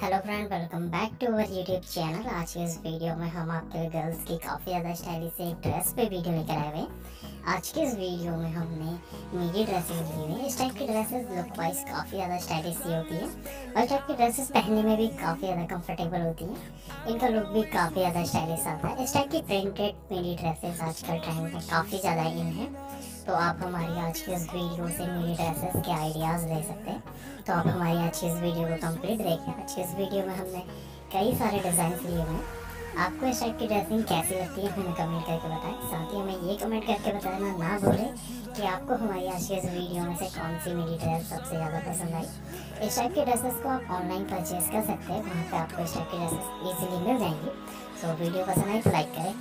Friend welcome back to our YouTube channel आज के इस वीडियो में हम आपके गर्ल्स की काफ़ी ज़्यादा स्टाइलिश से ड्रेस पे वीडियो लेकर आए हुए आज के इस वीडियो में हमने मीडी ड्रेसेस ली हुई इस टाइप की ड्रेसेस लुक वाइज काफ़ी ज़्यादा स्टाइलिश सी होती है। और टाइप की ड्रेसेस पहनने में भी काफ़ी ज़्यादा कंफर्टेबल होती है। इनका लुक भी काफ़ी ज़्यादा स्टाइलिश आता है। इस टाइप की प्रिंटेड मीडी ड्रेसेस आजकल ट्रेंड में काफ़ी ज़्यादा इन है। तो आप हमारी आज की इस वीडियो से मेरी ड्रेसेस के आइडियाज़ ले सकते हैं। तो आप हमारी आज की इस वीडियो को कंप्लीट देखें आज की इस वीडियो में हमने कई सारे डिज़ाइन लिए हुए हैं। आपको इस टाइप की ड्रेसिंग कैसी लगती है हमें कमेंट करके बताएँ। साथ ही हमें ये कमेंट करके बताना ना भूलें कि आपको हमारी आज की इस वीडियो में से कौन सी मेरी ड्रेस सबसे ज़्यादा पसंद आई। इस टाइप की ड्रेसेस को आप ऑनलाइन परचेज कर सकते हैं। वहाँ पे आपको इस टाइप की ड्रेसेस इजीली मिल जाएँगी। सो वीडियो पसंद आई तो लाइक करें।